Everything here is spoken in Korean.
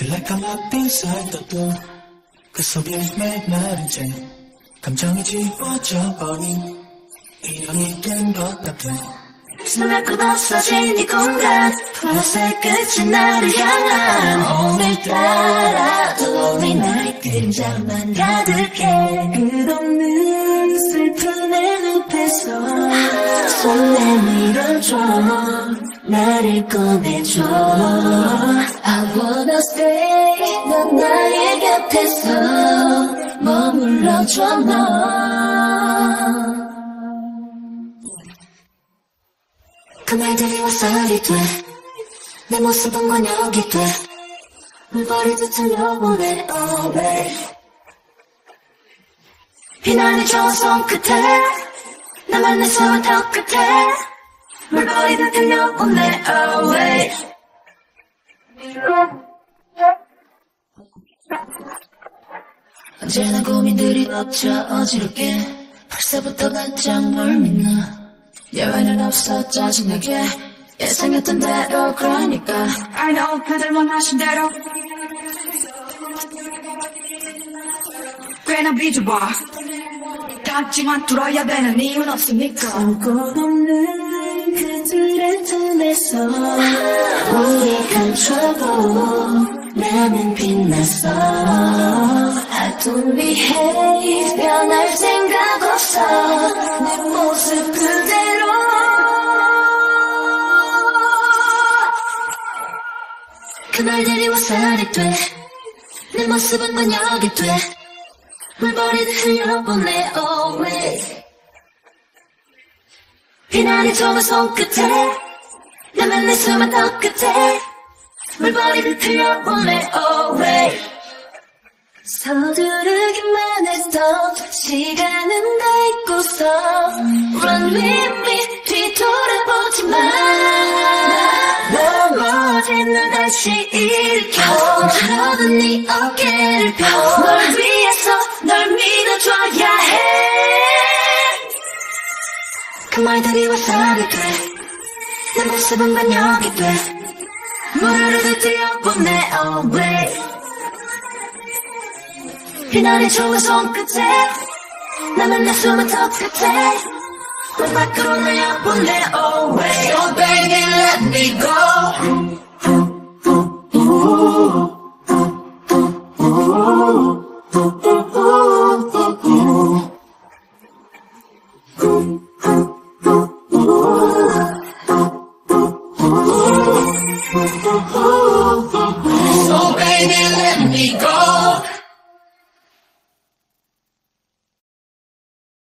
Feel like I'm up inside the blue 그 속에 맨날 이제 감정이 지워져 버린 인형이 된것 같아. 숨을 굳었어진 이 공간. 보라색 끝이 나를 향한. 오늘따라 우리 나의 그림자만 가득해. 끝없는 슬픈 내 눈에서. 손 내밀어줘 나를 꺼내줘 I wanna stay 넌 나의 곁에서 머물러줘 너그 말들이 와살이 돼. 내 모습은 관역이 돼. 물버리듯 흘려보내, always. 비난이 좋은 손 끝에. 나만 내턱 끝에. 물버리듯 흘려보내, always. 언제나 고민들이 덮쳐 어지럽게 벌써부터 가장 뭘 믿나. 예외는 없어 짜증나게 예상했던 대로 그러니까. I know 그들 원하신 대로. 꽤나 비좁아. 닿지만 뚫어야 되는 이유는 없으니까? 꿈꽃 없는 그들의 틈에서 우리 감춰도 나는 빛났어. I don't behave 변할 생각 없어. 내 모습 그대로. 그 말들이 와살이 돼내 모습은 관역이 돼. 물버리듯 흘려보내 always 비난이 좋은 손끝에 나만 내 숨은 더 끝에 물버리듯 흘려보내 always. 서두르기만 했던 시간은 다 잊고서 Run with me 뒤돌아보지 마 넘어진 널 다시 일으켜 흔들어둔 네 어깨를 펴널 위해서 널 믿어줘야 해 말들이 와살이 돼내 모습은 관역이 돼. 물을 뛰어보내 always 비난이 좋은 손끝에 남은 내 숨은 턱 끝에 문 밖으로 내어보내 always Oh baby let me go look